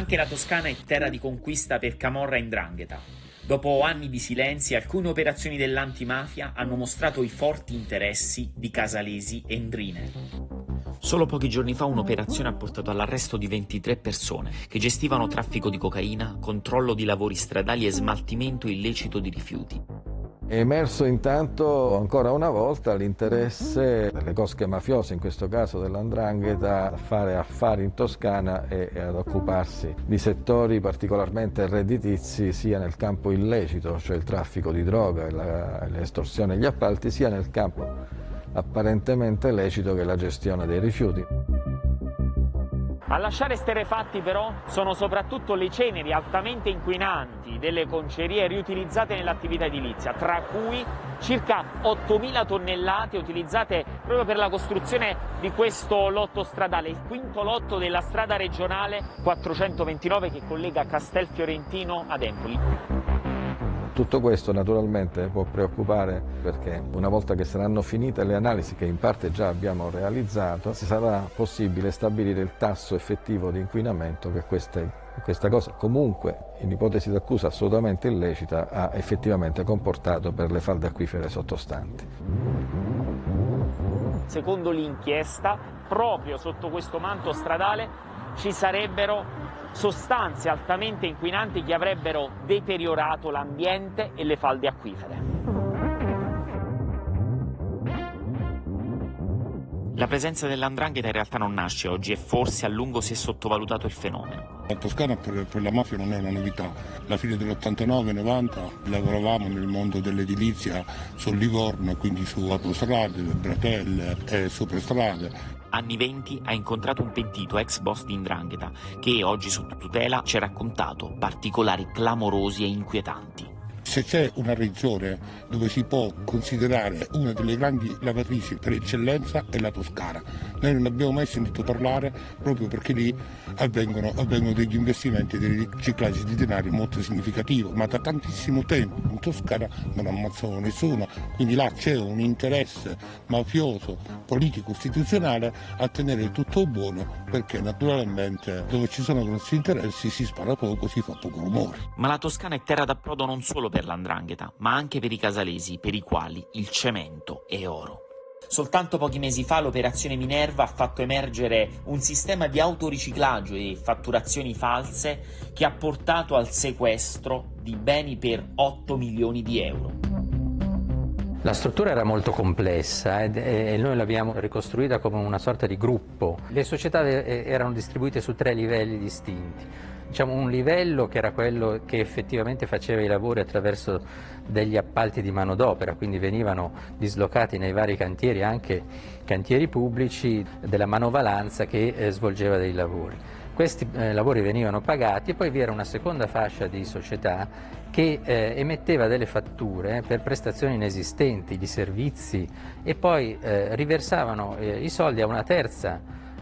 Anche la Toscana è terra di conquista per Camorra e Ndrangheta. Dopo anni di silenzi, alcune operazioni dell'antimafia hanno mostrato i forti interessi di Casalesi e Ndrine. Solo pochi giorni fa un'operazione ha portato all'arresto di 23 persone che gestivano traffico di cocaina, controllo di lavori stradali e smaltimento illecito di rifiuti. È emerso intanto ancora una volta l'interesse delle cosche mafiose, in questo caso dell'Andrangheta, a fare affari in Toscana e ad occuparsi di settori particolarmente redditizi sia nel campo illecito, cioè il traffico di droga, l'estorsione e gli appalti, sia nel campo apparentemente lecito che la gestione dei rifiuti. A lasciare sterefatti però sono soprattutto le ceneri altamente inquinanti delle concerie riutilizzate nell'attività edilizia, tra cui circa 8.000 tonnellate utilizzate proprio per la costruzione di questo lotto stradale, il quinto lotto della strada regionale 429 che collega Castelfiorentino ad Empoli. Tutto questo naturalmente può preoccupare perché una volta che saranno finite le analisi che in parte già abbiamo realizzato, sarà possibile stabilire il tasso effettivo di inquinamento che queste, questa cosa comunque in ipotesi d'accusa assolutamente illecita ha effettivamente comportato per le falde acquifere sottostanti. Secondo l'inchiesta, proprio sotto questo manto stradale ci sarebbero sostanze altamente inquinanti che avrebbero deteriorato l'ambiente e le falde acquifere. La presenza dell'andrangheta in realtà non nasce oggi e forse a lungo si è sottovalutato il fenomeno. La Toscana per, per la mafia non è una novità. Alla fine dell'89-90 lavoravamo nel mondo dell'edilizia sul Livorno, quindi su autostrade, bretelle e soprastrade anni 20 ha incontrato un pentito ex boss di Indrangheta che oggi sotto tutela ci ha raccontato particolari clamorosi e inquietanti. Se c'è una regione dove si può considerare una delle grandi lavatrici per eccellenza è la Toscana. Noi non abbiamo mai sentito parlare proprio perché lì avvengono, avvengono degli investimenti e dei riciclaggi di denari molto significativi, ma da tantissimo tempo in Toscana non ammazzano nessuno, quindi là c'è un interesse mafioso, politico, istituzionale a tenere tutto buono perché naturalmente dove ci sono grossi interessi si spara poco, si fa poco rumore. Ma la Toscana è terra d'approdo non solo per l'andrangheta, ma anche per i casalesi, per i quali il cemento è oro. Soltanto pochi mesi fa l'operazione Minerva ha fatto emergere un sistema di autoriciclaggio e fatturazioni false che ha portato al sequestro di beni per 8 milioni di euro. La struttura era molto complessa e noi l'abbiamo ricostruita come una sorta di gruppo. Le società eh, erano distribuite su tre livelli distinti diciamo, un livello che era quello che effettivamente faceva i lavori attraverso degli appalti di manodopera, quindi venivano dislocati nei vari cantieri anche cantieri pubblici della manovalanza che eh, svolgeva dei lavori. Questi eh, lavori venivano pagati e poi vi era una seconda fascia di società che eh, emetteva delle fatture per prestazioni inesistenti di servizi e poi eh, riversavano eh, i soldi a una terza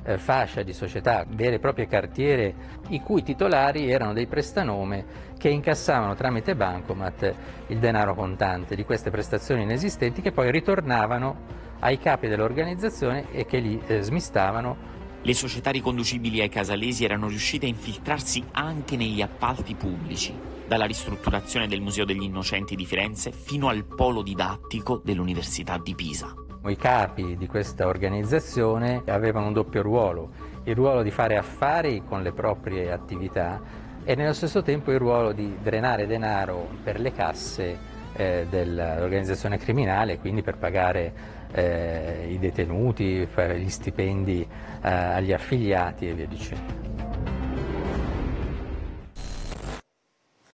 eh, fascia di società, vere e proprie cartiere, i cui titolari erano dei prestanome che incassavano tramite bancomat il denaro contante di queste prestazioni inesistenti che poi ritornavano ai capi dell'organizzazione e che li eh, smistavano le società riconducibili ai casalesi erano riuscite a infiltrarsi anche negli appalti pubblici, dalla ristrutturazione del Museo degli Innocenti di Firenze fino al polo didattico dell'Università di Pisa. I capi di questa organizzazione avevano un doppio ruolo, il ruolo di fare affari con le proprie attività e nello stesso tempo il ruolo di drenare denaro per le casse eh, dell'organizzazione criminale, quindi per pagare eh, i detenuti, gli stipendi eh, agli affiliati e via dicendo.